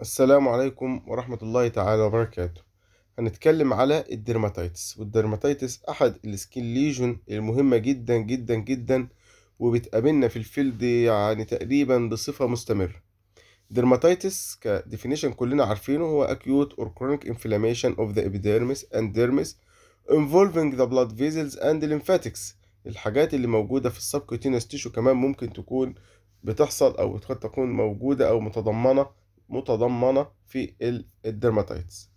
السلام عليكم ورحمة الله تعالى وبركاته. هنتكلم على ال dermatitis وال dermatitis أحد ال skin lesion المهمة جدا جدا جدا وبتقابلنا في ال field يعني تقريبا بصفة مستمرة. dermatitis ك definition كلنا عارفينه هو acute or chronic inflammation of the epidermis and dermis involving the blood vessels and lymphatics. الحاجات اللي موجودة في ال subcutaneous tissue كمان ممكن تكون بتحصل أو قد تكون موجودة أو متضمنة متضمنة في ال dermatitis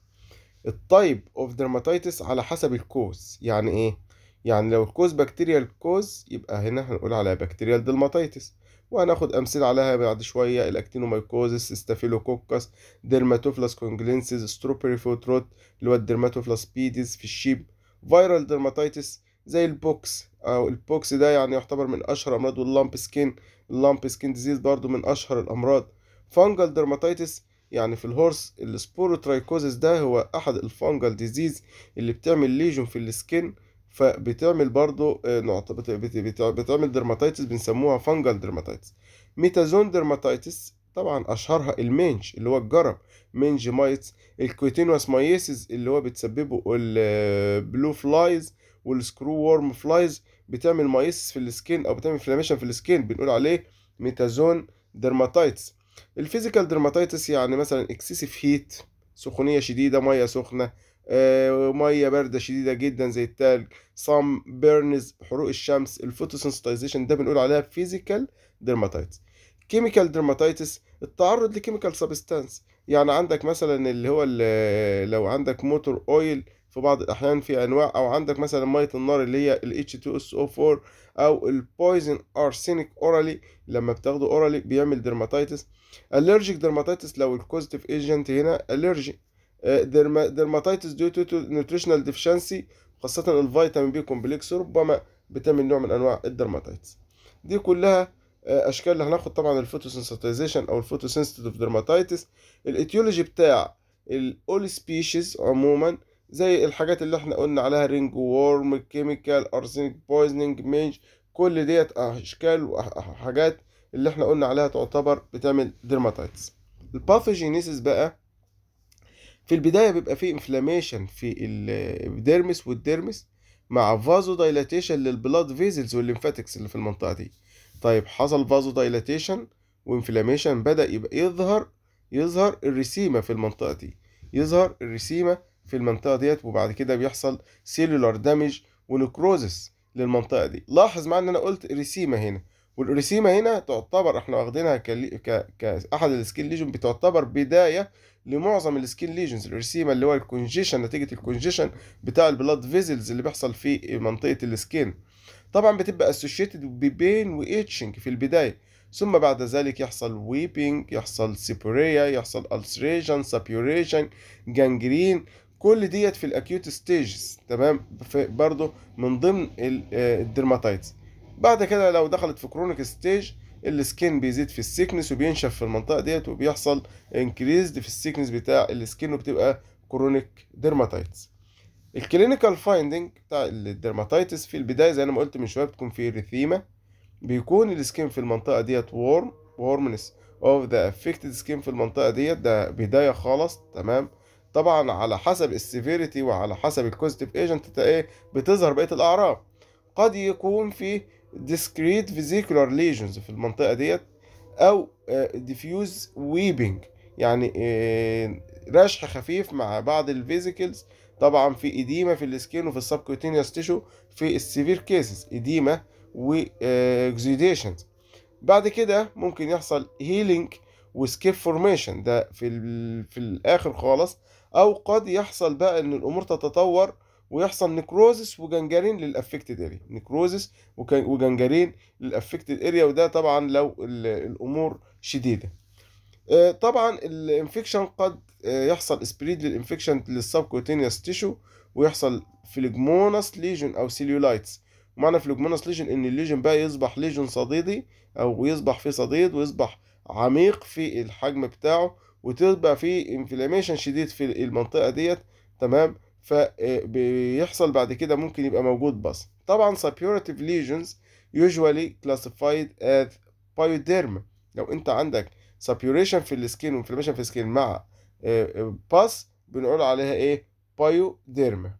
ال type of dermatitis على حسب ال cause. يعني إيه؟ يعني لو ال cause bacterial cause يبقى هنا هنقول عليها bacterial dermatitis وهناخد أمثلة عليها بعد شوية. ال actinomycosis Staphylococcus Dermatophilus congolensis strawberry foot rot اللي هو ال Dermatophilus pedis في ال sheep. viral dermatitis زي ال pox أو ال pox ده يعني يعتبر من أشهر أمراض. وال lumpy skin ال lumpy skin disease برضو من أشهر الأمراض. fungal dermatitis يعني في ال horse ال sporotrichosis ده هو أحد ال fungal disease اللي بتعمل lesion في ال skin فبتعمل برضو بتعمل dermatitis بنسموها fungal dermatitis metazoan dermatitis طبعا أشهرها ال mange اللي هو الجرب mange mites ال cutaneous myiasis اللي هو بتسببه ال blow flies وال screw worm flies بتعمل myiasis في ال skin أو بتعمل inflammation في ال skin بنقول عليه metazoan dermatitis ال physical dermatitis يعني مثلا excessive heat سخونية شديدة مية سخنة آه، مية باردة شديدة جدا زي التلج sun burns حروق الشمس ال photosensitization ده بنقول عليها physical dermatitis chemical dermatitis التعرض ل chemical substance يعني عندك مثلا اللي هو اللي لو عندك motor oil في بعض الأحيان في أنواع أو عندك مثلا مية النار اللي هي ال H2SO4 أو ال poison arsenic orally لما بتاخده orally بيعمل dermatitis allergic dermatitis لو ال causative agent هنا allergy dermatitis due to nutritional deficiency خاصة ال vitamin B complex ربما بتعمل نوع من أنواع ال dermatitis دي كلها أشكال اللي هناخد طبعا ال photosensitization أو ال photosensitive dermatitis ال etiology بتاع ال all species عموما زي الحاجات اللي إحنا قلنا عليها ring worm chemical arsenic poisoning mange كل ديت أشكال وحاجات اللي إحنا قلنا عليها تعتبر بتعمل dermatitis ال pathogenesis بقى في البداية بيبقى فيه inflammation في ال dermis وال epidermis مع vasodilatation لل blood vessels وال lymphatics اللي في المنطقة دي. طيب حصل vasodilatation و inflammation بدأ يبقى يظهر يظهر ال erythema في المنطقة دي. يظهر ال erythema في المنطقة ديت وبعد كده بيحصل cellular damage و necrosis للمنطقة دي. لاحظ معايا إن أنا قلت erythema هنا. وال erythema هنا تعتبر إحنا واخدينها كلي... ك... كأحد ال skin lesion بتعتبر بداية لمعظم ال skin lesions ال erythema اللي هو ال congestion نتيجة ال congestion بتاع ال blood vessels اللي بيحصل في منطقة ال skin طبعا بتبقى associated ب pain و itching في البداية. ثم بعد ذلك يحصل weeping يحصل seborrhea يحصل ulceration suppuration gangrene كل ديت في ال acute stages تمام؟ برضو من ضمن ال dermatitis بعد كده لو دخلت في chronic stage ال skin بيزيد في ال thickness وبينشف في المنطقة ديت وبيحصل increased في ال thickness بتاع ال skin وبتبقى chronic dermatitis ال clinical finding بتاع ال dermatitis في البداية زي ما قلت من شوية بتكون في erythema بيكون ال skin في المنطقة ديت warm warmness of the affected skin في المنطقة ديت ده بداية خالص تمام؟ طبعا على حسب ال severity وعلى حسب ال causative agent إيه بتظهر بقية الأعراض. قد يكون في discrete vesicular lesions في المنطقة ديت أو diffuse weeping. يعني رشح خفيف مع بعض ال vesicles طبعا في edema في ال skin وفي ال subcutaneous tissue في ال severe cases edema و exudations بعد كده ممكن يحصل healing و scab formation ده في في الآخر خالص أو قد يحصل بقى إن الأمور تتطور ويحصل نكروزس وجنجرين للافكتد اريا نكروزس وجنجرين للافكتد اريا وده طبعا لو الأمور شديدة. طبعا ال infection قد يحصل spread لل infection لل subcutaneous tissue ويحصل phlegmonous lesion أو cellulitis معنى phlegmonous lesion إن ال lesion بقى يصبح lesion صديدي أو يصبح فيه صديد ويصبح عميق في الحجم بتاعه وتبقى فيه inflammation شديد في المنطقة ديت تمام؟ فبيحصل بعد كده ممكن يبقى موجود بس طبعا suppurative lesions usually classified as pyoderma. لو انت عندك suppuration في ال skin و inflammation في ال skin مع pus بنقول عليها إيه؟ pyoderma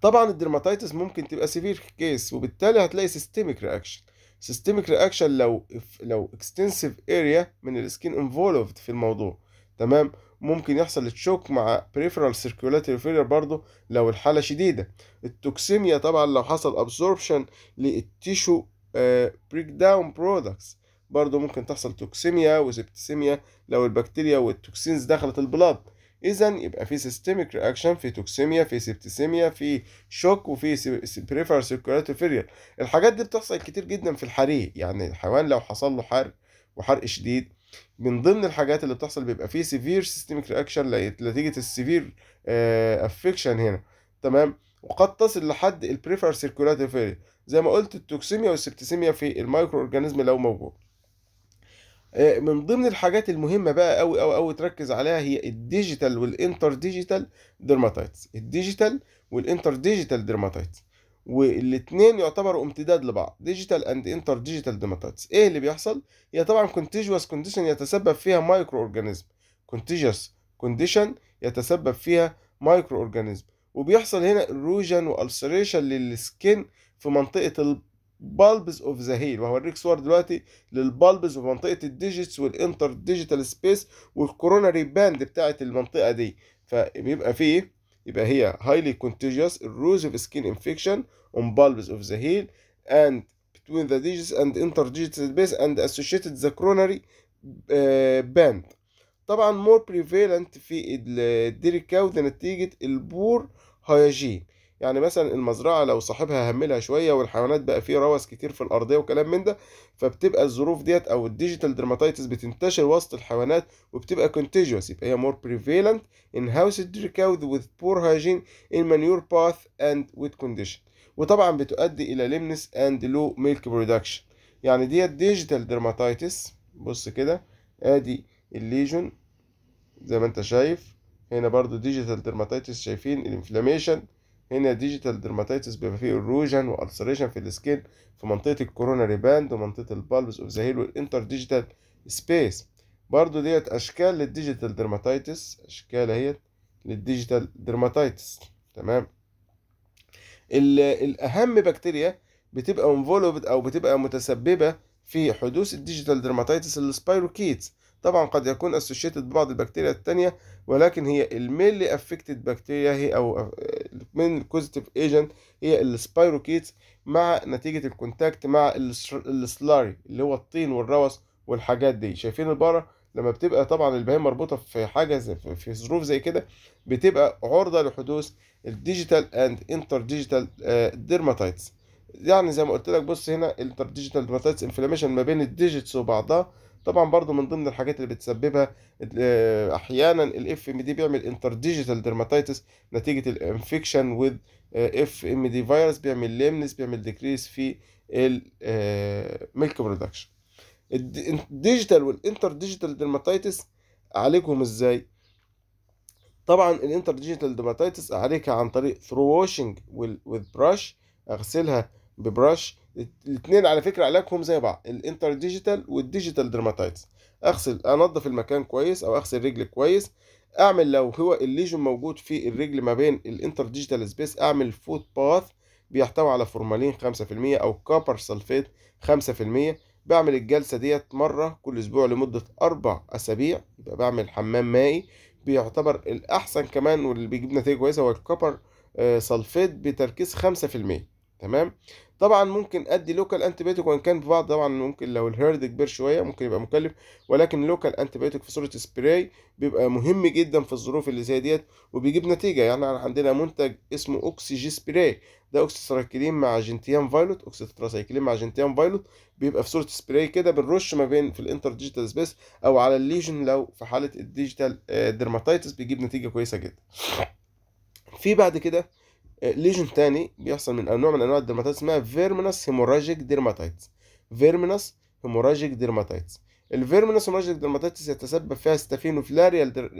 طبعا ال dermatitis ممكن تبقى severe case وبالتالي هتلاقي systemic reaction systemic reaction لو لو extensive area من ال skin involved في الموضوع. تمام؟ ممكن يحصل shock مع peripheral circulatory failure برضه لو الحالة شديدة. ال toxemia طبعا لو حصل absorption لل tissue breakdown products برضه ممكن تحصل toxemia و septicemia لو البكتيريا وال toxins دخلت ال blood. اذا يبقى في systemic reaction في toxemia في septicemia في shock وفي peripheral circulatory failure الحاجات دي بتحصل كتير جدا في الحريق. يعني الحيوان لو حصل له حرق وحرق شديد من ضمن الحاجات اللي بتحصل بيبقى فيه severe systemic reaction نتيجة ال severe affection هنا. تمام؟ وقد تصل لحد ال peripheral circulatory failure زي ما قلت ال toxemia وال septicemia في ال microorganism لو موجود. من ضمن الحاجات المهمة بقى قوي قوي قوي تركز عليها هي ال digital وال interdigital dermatitis ال digital وال interdigital dermatitis والاثنين يعتبروا امتداد لبعض digital and interdigital dermatitis إيه اللي بيحصل؟ هي طبعا contagious condition يتسبب فيها microorganism contagious condition يتسبب فيها microorganism وبيحصل هنا erosion و ulceration لل skin في منطقة ال bulbs of the heel وهوريك صور دلوقتي لل bulbs في منطقة ال digits وال interdigital space وال coronary band بتاعت المنطقة دي. فبيبقى فيه يبقى هي highly contagious erosive skin infection on bulbs of the heel and between the digits and interdigital space and associated the coronary uh, band. طبعا more prevalent في ال dairy cow ده نتيجة ال poor hygiene. يعني مثلا المزرعة لو صاحبها هملها شوية والحيوانات بقى فيه روث كتير في الأرضية وكلام من ده فبتبقى الظروف ديت أو ال digital dermatitis بتنتشر وسط الحيوانات وبتبقى contagious. يبقى هي prevalent in housed dairy cows with poor hygiene in manure path and wet condition. وطبعا بتؤدي إلى lameness and low milk production. يعني ديت digital dermatitis بص كده آدي ال lesion زي ما أنت شايف. هنا برضو digital dermatitis شايفين ال inflammation هنا digital dermatitis بيبقى فيه erosion و ulceration في ال skin في منطقة ال coronary band ومنطقه ال bulbs of the وال interdigital space برضو ديت أشكال لل digital dermatitis أشكال أهيت لل digital dermatitis تمام؟ الاهم بكتيريا بتبقى involved أو بتبقى متسببة في حدوث ال digital dermatitis ال spirochetes طبعا قد يكون associated ببعض البكتيريا التانية ولكن هي ال mainly affected bacteria هي أو من causative agent هي ال spirochetes مع نتيجة ال contact مع ال slurry اللي هو الطين والروث والحاجات دي. شايفين البقرة لما بتبقى طبعا البهائم مربوطة في حاجة زي في ظروف زي كده بتبقى عرضة لحدوث ال digital and interdigital dermatitis يعني زي ما قلت لك بص هنا ال interdigital dermatitis inflammation ما بين ال digits وبعضها طبعا برضو من ضمن الحاجات اللي بتسببها أحيانا ال FMD بيعمل interdigital dermatitis نتيجه ال infection with FMD virus بيعمل lameness بيعمل decrease في ال milk production ال digital وال interdigital dermatitis اعالجهم إزاي؟ طبعا ال interdigital dermatitis اعالجها عن طريق thorough washing with brush أغسلها ب brush. الاثنين على فكرة علاجهم زي بعض ال interdigital وال digital dermatitis أغسل انضف المكان كويس أو أغسل رجل كويس. أعمل لو هو ال lesion موجود في الرجل ما بين ال interdigital space أعمل foot bath بيحتوي على فورمالين 5% أو copper sulfate 5% بعمل الجلسة ديت مرة كل أسبوع لمدة أربع أسابيع. يبقى بعمل حمام مائي. بيعتبر الأحسن كمان واللي بيجيب نتيجة كويسة هو ال copper sulfate بتركيز 5% تمام؟ طبعا ممكن أدي local antibiotic وإن كان في بعض طبعا ممكن لو ال herd كبير شوية ممكن يبقى مكلف ولكن local antibiotic في صورة سبراي بيبقى مهم جدا في الظروف اللي زي ديت وبيجيب نتيجة. يعني عندنا منتج اسمه اوكسيجي سبراي ده اوكسيترايكلين مع gentian violet oxytetracycline مع gentian violet بيبقى في صورة سبراي كده بنرش ما بين في ال interdigital space أو على ال lesion لو في حالة ال digital dermatitis بيجيب نتيجة كويسة جدا. في بعد كده lesion تاني بيحصل من نوع من أنواع ال dermatitis اسمها verminous hemorrhagic dermatitis verminous hemorrhagic dermatitis ال verminous hemorrhagic dermatitis يتسبب فيها stephanofilarial der...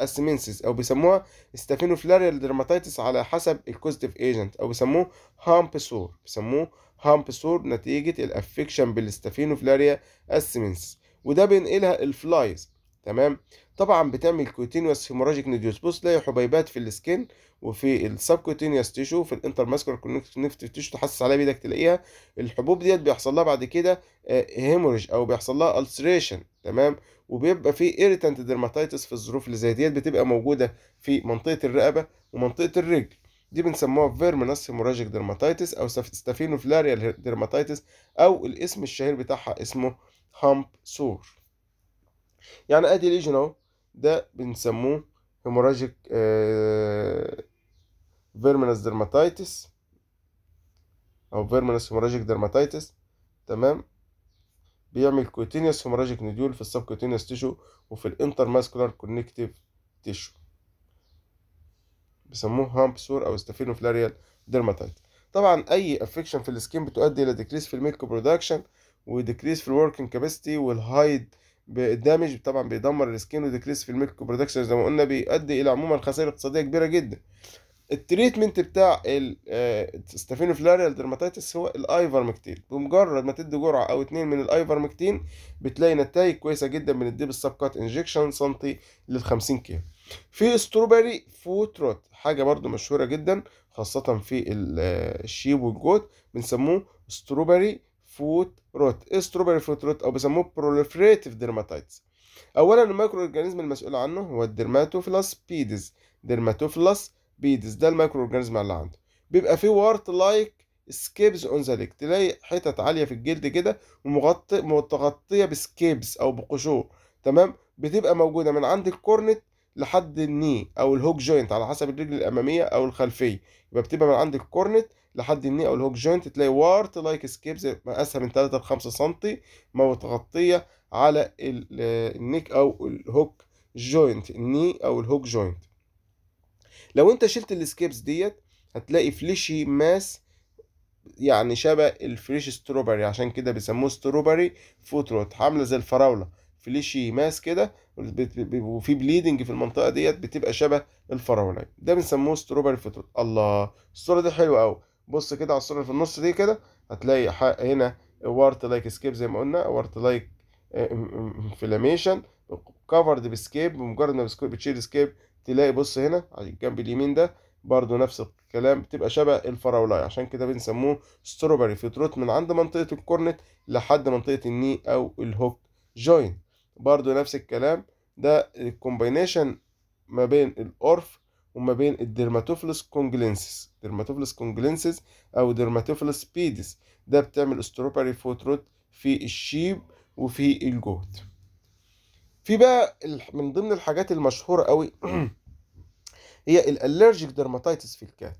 assamensis أو بيسموها stephanofilarial dermatitis على حسب ال causative agent أو بيسموه hump sore بيسموه hump sore نتيجة ال affection بال Stephanofilaria assamensis وده بينقلها ال flies تمام؟ طبعا بتعمل cutaneous hemorrhagic nodules بص تلاقي حبيبات في ال skin وفي ال subcutaneous tissue في ال intermuscular connective tissue تحسس عليها بايدك تلاقيها. الحبوب ديت بيحصل لها بعد كده hemorrhage أو بيحصل لها ulceration تمام؟ وبيبقى في irritant dermatitis في الظروف اللي زي ديت بتبقى موجودة في منطقة الرقبة ومنطقة الرجل. دي بنسموها verminous hemorrhagic dermatitis أو stephanofilaria dermatitis أو الاسم الشهير بتاعها اسمه hump sore يعني آدي lesion اهو ده بنسموه hemorrhagic verminous dermatitis أو verminous hemorrhagic dermatitis تمام؟ بيعمل cutaneous hemorrhagic nodule في ال subcutaneous tissue وفي ال intermuscular connective tissue بيسموه hump sore أو stephanofilarial dermatitis طبعا أي affection في ال skin بتؤدي إلى ديكريس في الميلك برودكشن وديكريس في الوركينج كاباسيتي والهايد بالدامج طبعا بيدمر ال skin و decrease في ال milk production زي ما قلنا بيؤدي إلى عموما خسائر اقتصادية كبيرة جدا. ال treatment بتاع ال stephanofilarial dermatitis هو الأيفرمكتين. بمجرد ما تدي جرعة أو اتنين من الأيفرمكتين بتلاقي نتائج كويسة جدا بنديه بال subcut injection سنتي لل 50 كيلو. في strawberry foot rot حاجة برضو مشهورة جدا خاصة في ال sheep وال goat بنسموه strawberry foot rot إيه strawberry foot rot أو بيسموه proliferative dermatitis اولا ال microorganism المسؤول عنه هو ال Dermatophilus pedis Dermatophilus pedis ده ال microorganism اللي عنده. بيبقى فيه wart like scabs on the leg تلاقي حتت عالية في الجلد كده ومغطي متغطية ب scabs أو بقشور. تمام؟ بتبقى موجودة من عند ال coronet لحد ال knee أو ال hock joint على حسب الرجل الأمامية أو الخلفية. يبقى بتبقى من عند ال coronet لحد ال knee أو ال hock joint تلاقي wart like scabs مقاسها من 3 ل 5 سم متغطيه على النيك أو الهوك جوينت الني أو الهوك جوينت. لو أنت شلت ال scabs ديت هتلاقي fleshy mass يعني شبه ال fresh strawberry عشان كده بيسموه strawberry foot rot عاملة زي الفراولة fleshy mass كده وفي bleeding في المنطقة ديت بتبقى شبه الفراولة. ده بنسموه strawberry foot rot الله الصورة دي حلوة قوي بص كده على الصورة اللي في النص دي كده هتلاقي هنا wart like scab زي ما قلنا wart like inflammation covered ب scab بمجرد ما بتشيل scab تلاقي بص هنا على الجنب اليمين ده برضو نفس الكلام بتبقى شبه الفراولة عشان كده بنسموه strawberry foot rot من عند منطقة ال coronet لحد منطقة ال knee أو ال hock joint برضو نفس الكلام ده ال combination ما بين ال orf وما بين ال Dermatophilus congolensis. Dermatophilus congolensis أو Dermatophilus pedis ده بتعمل strawberry foot rot في ال sheep وفي ال goat. في بقى من ضمن الحاجات المشهورة قوي هي ال allergic dermatitis في ال cat.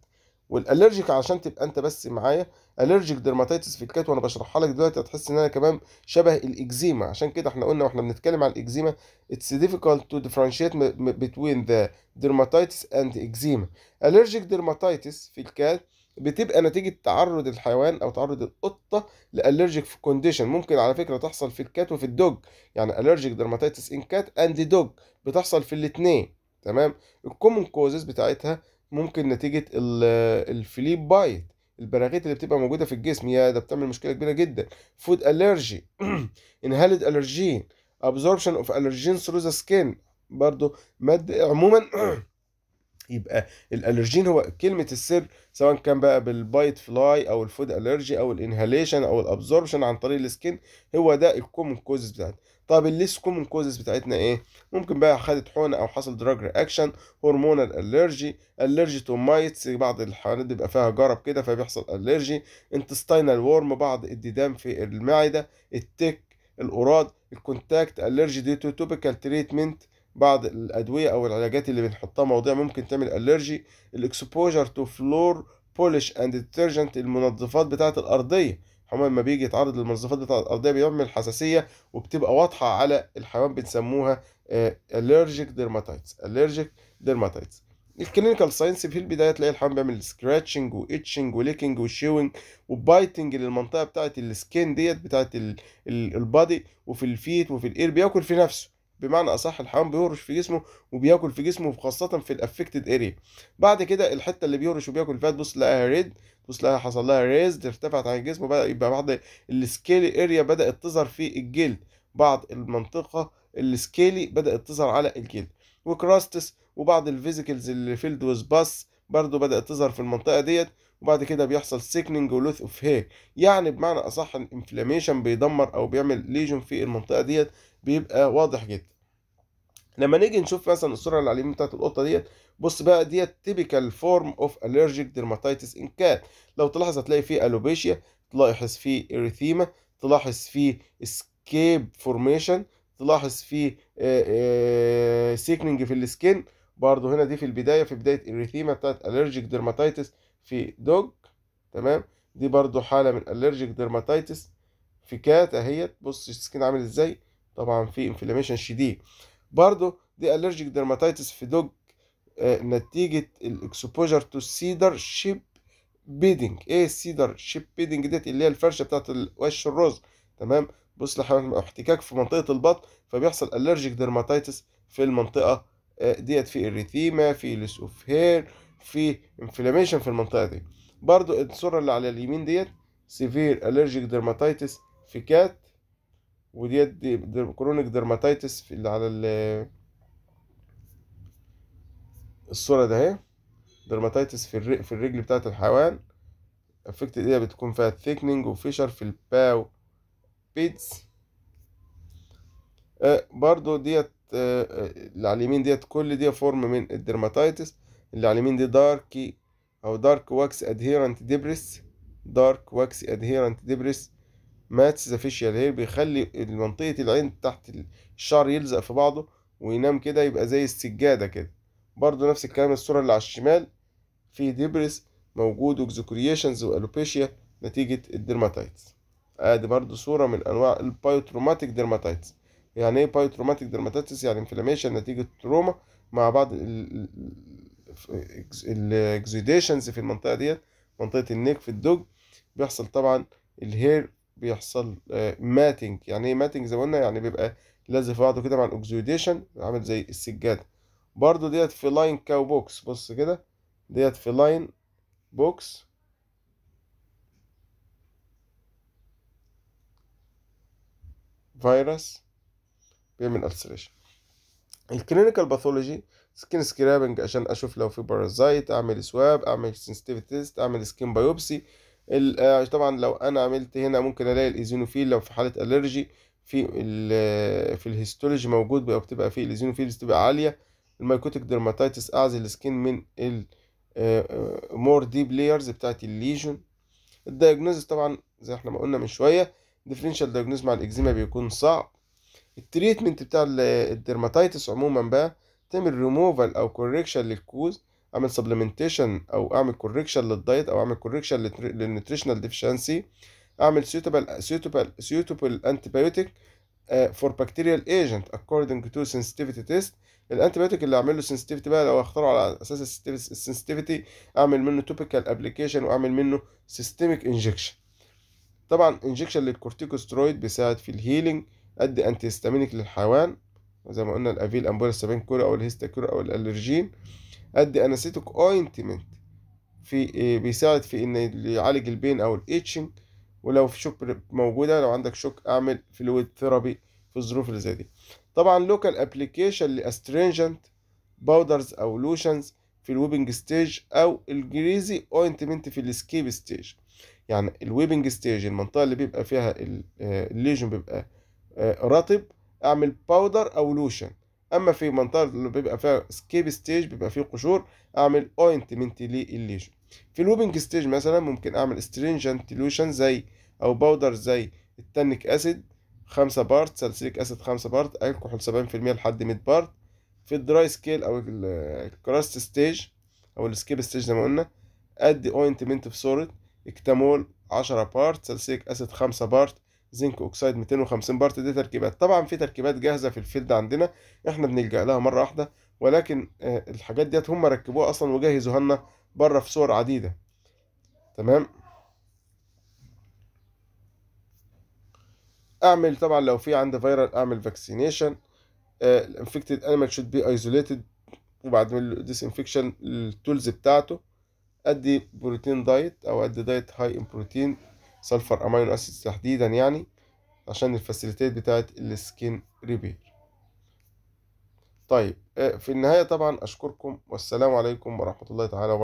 وال allergic عشان تبقى انت بس معايا allergic dermatitis في ال cat وأنا بشرحها لك دلوقتي هتحس ان أنا كمان شبه الإكزيما. عشان كده إحنا قلنا وإحنا بنتكلم عن الإكزيما it's difficult to differentiate between the dermatitis and eczema. allergic dermatitis في ال cat بتبقى نتيجة تعرض الحيوان أو تعرض القطة ل allergic condition ممكن على فكرة تحصل في ال cat وفي ال dog. يعني allergic dermatitis in cat and dog بتحصل في الاتنين تمام؟ ال common causes بتاعتها ممكن نتيجة ال flea bite البراغيث اللي بتبقى موجودة في الجسم يا ده بتعمل مشكلة كبيرة جدا. food allergy inhaled allergen absorption of allergens through the skin برضو مادة عموما يبقى ال allergen هو كلمة السر سواء كان بقى بالبايت فلاي أو الفود ألرجي أو الإنهاليشن أو الأبزوربشن عن طريق ال skin هو ده ال common causes بتاعتنا. طب ال less common causes بتاعتنا إيه؟ ممكن بقى خدت حقنه أو حصل drug reaction hormonal allergy allergy to mites بعض الحيوانات بيبقى فيها جرب كده فبيحصل allergy intestinal worm بعض الديدان في المعدة ال tick القراد ال contact allergy دي to topical treatment بعض الأدوية أو العلاجات اللي بنحطها موضوع ممكن تعمل allergy ال exposure to floor polish and detergent المنظفات بتاعة الأرضية. عموما لما بيجي يتعرض للمنظفات بتاعة الأرضية بيعمل حساسية وبتبقى واضحة على الحيوان بنسموها allergic dermatitis allergic dermatitis ال clinical signs في البداية تلاقي الحيوان بيعمل سكراتشنج واتشنج وليكنج وشيوينج وبايتنج للمنطقة بتاعة ال skin ديت بتاعة ال body وفي ال feet وفي ال ear بياكل في نفسه. بمعنى أصح الحيوان بيهرش في جسمه وبياكل في جسمه خاصه في ال affected area بعد كده الحتة اللي بيهرش وبياكل فيها تبص تلاقيها red تبص تلاقيها حصل لها raised ارتفعت عن الجسم وبدا يبقى بعض ال scaly area بدأت تظهر في الجلد. بعض المنطقة ال scaly بدأت تظهر على الجلد. و crusts وبعض ال vesicles اللي filled pus برضه بدأت تظهر في المنطقة ديت. وبعد كده بيحصل thickening و loss of hair يعني بمعنى أصح ال inflammation بيدمر أو بيعمل lesion في المنطقة ديت. بيبقى واضح جدا. لما نيجي نشوف مثلا الصورة اللي على اليمين بتاعت القطة ديت بص بقى ديت typical form of allergic dermatitis in cat لو تلاحظ هتلاقي فيه alopecia تلاحظ فيه erythema تلاحظ فيه scab formation تلاحظ فيه thickening في ال skin. برضه هنا دي في البداية في بداية ال erythema بتاعت allergic dermatitis في dog تمام؟ دي برضو حالة من allergic dermatitis في cat أهيت. بص ال skin عامل إزاي؟ طبعا في inflammation شديد. برضو دي allergic dermatitis في dog آه نتيجة ال exposure to cedar chip bedding إيه ال cedar chip bedding ديت؟ اللي هي الفرشة بتاعت قش الرز. تمام؟ بص لحيوان احتكاك في منطقة البطن فبيحصل allergic dermatitis في المنطقة آه ديت. في erythema في loss of hair في inflammation في المنطقة دي. برضو الصورة اللي على اليمين ديت severe allergic dermatitis في cat. وديت دي chronic dermatitis في اللي على الصورة ده اهي. dermatitis في في الرجل بتاعه الحيوان. affected بتكون فيها thickening و fissure في ال paw pads آه برضو ديت آه اللي على اليمين ديت كل دي form من ال dermatitis اللي على اليمين دي darky أو dark wax adherent debris dark wax adherent debris mats the facial hair بيخلي منطقة العين تحت الشعر يلزق في بعضه وينام كده يبقى زي السجادة كده. برضو نفس الكلام الصورة اللي على الشمال في debris موجود و excoriations و alopecia نتيجة ال dermatitis ادي برضو صورة من أنواع ال pyotraumatic dermatitis يعني إيه pyotraumatic dermatitis يعني inflammation نتيجة trauma مع بعض ال exudations في المنطقة ديت منطقة ال neck في ال dog. بيحصل طبعا ال hair بيحصل matting. يعني إيه matting؟ زي ما قلنا يعني بيبقى لازق في بعضه كده مع ال exudation عامل زي السجادة. برضو ديت feline cowpox بص كده ديت feline pox virus بيعمل ulceration ال clinical pathology skin scraping عشان أشوف لو في parasite أعمل swab أعمل sensitivity test أعمل skin biopsy طبعا لو أنا عملت هنا ممكن ألاقي ال eosinophil لو في حالة allergy في ال في ال histology موجود بقى بتبقى فيه ال eosinophils بتبقى عالية. ال mycotic dermatitis أعزل ال skin من ال more deep layers بتاعت ال lesion ال diagnosis طبعا زي إحنا ما قلنا من شوية differential diagnosis مع الإكزيما بيكون صعب. ال treatment بتاع ال dermatitis عموما بقى تعمل ريموفال أو كوريكشن للكوز. أعمل supplementation أو أعمل correction لل diet أو أعمل correction لل nutritional deficiency أعمل suitable suitable suitable antibiotic for bacterial agent according to sensitivity test. ال antibiotic اللي اعمل له sensitivity بقى لو اختاره على أساس ال sensitivity أعمل منه topical application وأعمل منه systemic injection طبعا injection لل corticosteroid بيساعد في ال healing أدي anti للحيوان زي ما قلنا الأفيل أمبولا 70 كوره أو الهيستاكوره أو الألرجين. ادي anesthetic ointment في بيساعد في إن يعالج ال pain أو ال itching ولو في shock موجودة لو عندك shock أعمل fluid therapy في الظروف اللي زي دي. طبعا local application ل astringent powders أو lotions في ال weeping stage أو ال greasy ointment في ال scab stage يعني ال weeping stage المنطقة اللي بيبقى فيها ال lesion بيبقى رطب أعمل powder أو لوشن أما في منطقة اللي بيبقى فيها scab stage بيبقى فيه قشور أعمل ointment لل lesion في ال weeping stage مثلا ممكن أعمل astringent lotion زي أو powder زي ال tannic acid خمسة part salicylic acid خمسة part الكحول سبعين في المية لحد مية part في ال dry scale أو ال crust stage أو ال scab stage زي ما قلنا ادي ointment في صورة ichthammol عشرة part salicylic acid خمسة part zinc oxide 250 part دي تركيبات. طبعا في تركيبات جاهزة في ال field عندنا إحنا بنلجأ لها مرة واحدة ولكن الحاجات ديت هم ركبوها أصلا وجهزوها لنا بره في صور عديدة. تمام؟ أعمل طبعا لو في عندي viral أعمل vaccination ال infected animal should be isolated وبعد ال disinfection ال tools بتاعته أدي protein diet أو أدي diet high in protein sulfur amino acids تحديدا يعني عشان ال facilitate بتاعت ال skin repair. طيب في النهاية طبعا أشكركم والسلام عليكم ورحمة الله تعالى وبركاته.